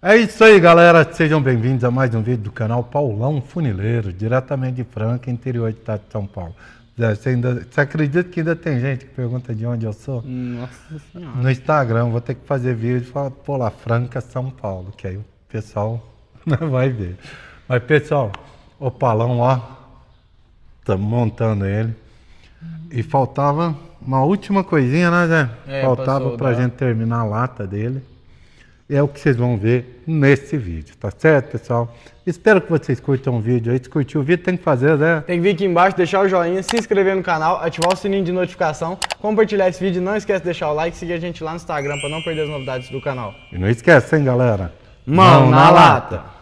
É isso aí, galera. Sejam bem-vindos a mais um vídeo do canal Paulão Funileiro, diretamente de Franca, interior do estado de São Paulo. Zé, Você, ainda, você acredita que ainda tem gente que pergunta de onde eu sou? Nossa senhora. No Instagram, vou ter que fazer vídeo e falar, pô, lá, Franca, São Paulo, que aí o pessoal vai ver. Mas, pessoal, o Palão, ó, estamos montando ele. E faltava uma última coisinha, né, Zé? É, faltava pra da- gente terminar a lata dele. É o que vocês vão ver nesse vídeo, tá certo, pessoal? Espero que vocês curtam o vídeo aí. Se curtiu o vídeo, tem que fazer, né? Tem que vir aqui embaixo, deixar o joinha, se inscrever no canal, ativar o sininho de notificação, compartilhar esse vídeo, não esquece de deixar o like e seguir a gente lá no Instagram para não perder as novidades do canal. E não esquece, hein, galera? Mão na lata. Aqui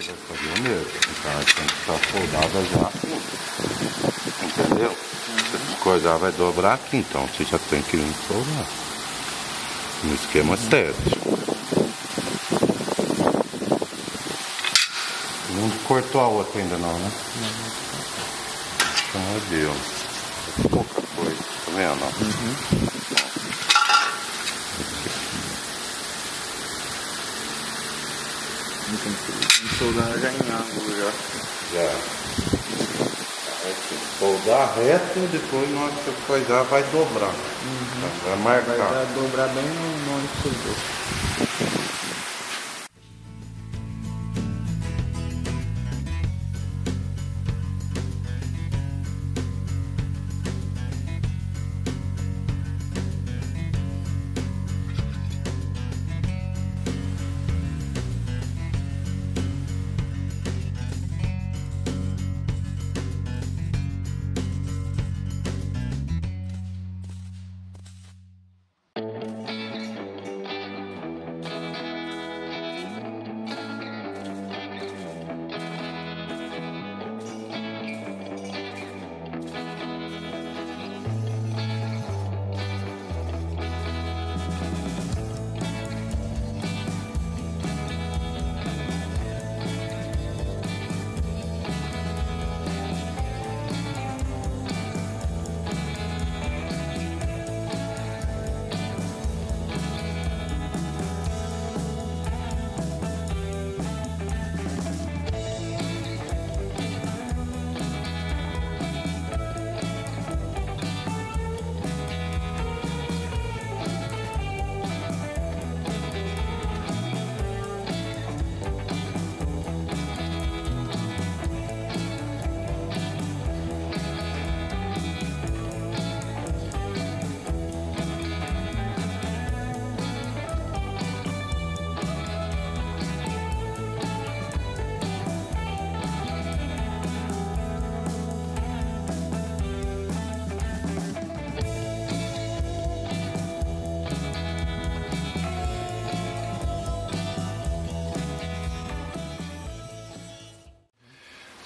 vai fazer o mesmo. Então tem que estar soldada já. Entendeu? Uhum. Coisa vai dobrar aqui, então você já tem que ir soldar. No esquema uhum. certo. Não cortou a outra ainda não, né? Não. Então, Deus. Pouca coisa, tá vendo? Uhum. Soldar já em ângulo já. Já. Soldar reto, depois na hora que você coisar vai dobrar. Uhum. Vai marcar. Vai dobrar bem no onde soldou.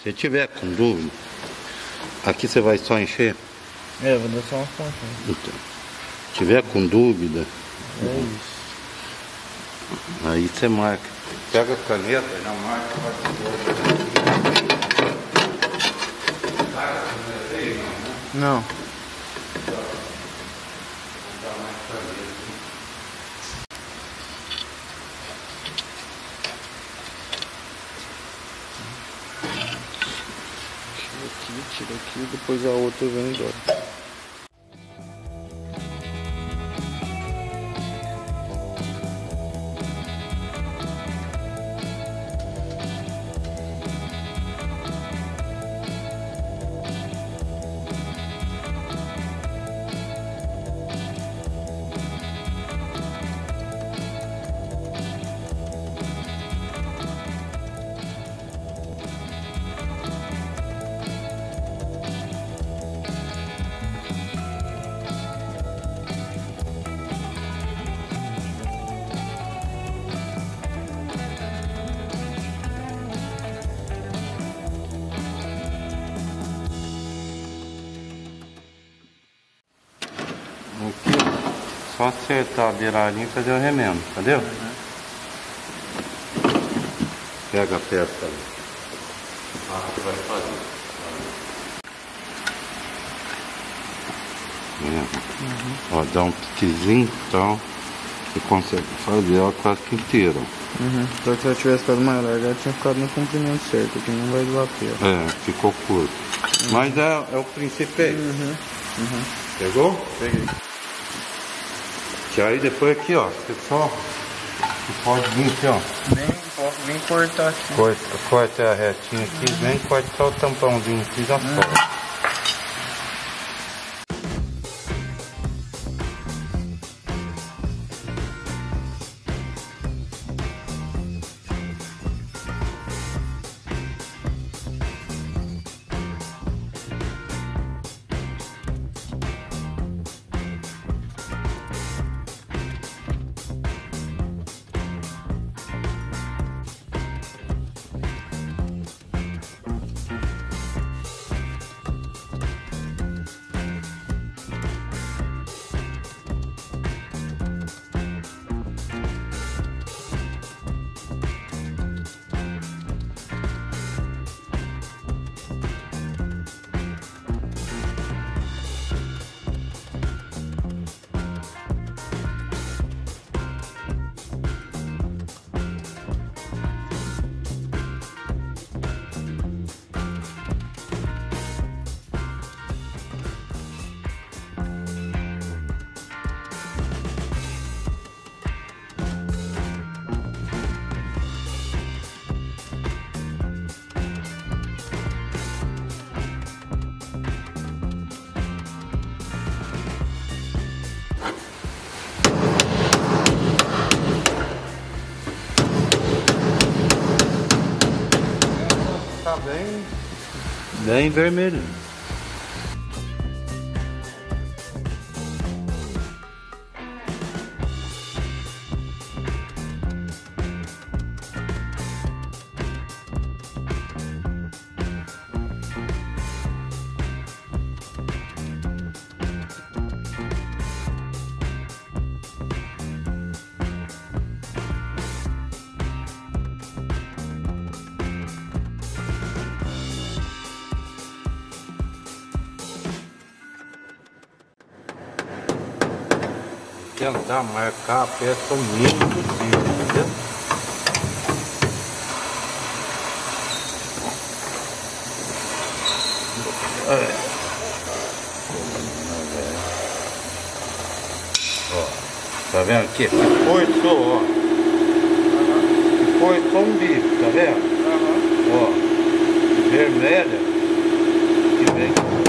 Se tiver com dúvida, aqui você vai só encher? É, vou dar só uma ponta. Então, se tiver com dúvida, é isso. Aí você marca. Pega a caneta, já marca, Não. Tira aqui, depois a outra vem embora. Só acertar a beiradinha e fazer o remendo, entendeu? Uhum. Pega a peça ali. Ah, vai fazer. Uhum. Ó, dá um piquezinho então você consegue fazer ela quase que inteira. Uhum. Só que se ela tivesse ficado maior, já tinha ficado no comprimento certo, que não vai bater. É, ficou curto. Uhum. Mas é, é o princípio é uhum. Uhum. Pegou? Peguei. Que aí depois aqui, ó, você só pode vir aqui, ó. Vem, posso vir cortar aqui. Corta, corta a retinha aqui, uhum. vem corta só o tampãozinho aqui já uhum. solta. Bem vermelho. Tentar marcar a peça o mínimo possível, entendeu? É. Ó, tá vendo aqui? Foi só, ó. Foi só um bico, tá vendo? Ó, vermelha e vem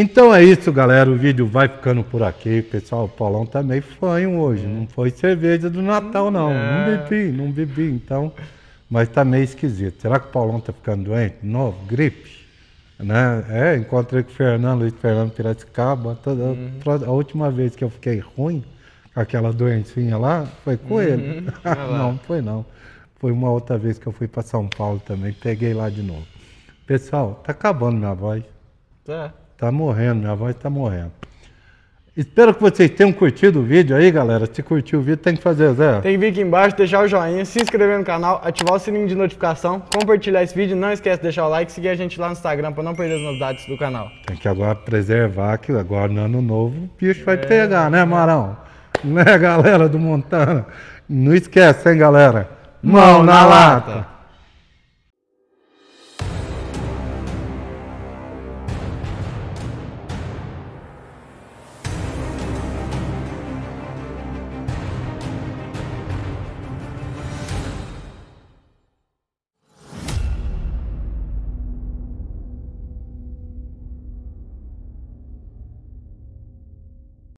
Então é isso, galera. O vídeo vai ficando por aqui. Pessoal, o Paulão tá meio fanho hoje. Não foi cerveja do Natal, não. Não É. bebi, não bebi, então. Mas tá meio esquisito. Será que o Paulão tá ficando doente? Novo? Gripe? Né? É, encontrei com o Fernando, Luiz Fernando Piracicaba. Toda, A última vez que eu fiquei ruim, com aquela doencinha lá, foi com ele. Olha lá. não, foi não. Foi uma outra vez que eu fui para São Paulo também, peguei lá de novo. Pessoal, tá acabando minha voz. Tá. Tá morrendo, minha voz tá morrendo. Espero que vocês tenham curtido o vídeo aí, galera. Se curtiu o vídeo, tem que fazer, Zé. Tem que vir aqui embaixo, deixar o joinha, se inscrever no canal, ativar o sininho de notificação, compartilhar esse vídeo, não esquece de deixar o like seguir a gente lá no Instagram para não perder as novidades do canal. Tem que agora preservar, que agora no ano novo o bicho É. vai pegar, né, Marão? Né, galera do Montana? Não esquece, hein, galera? Mão na lata!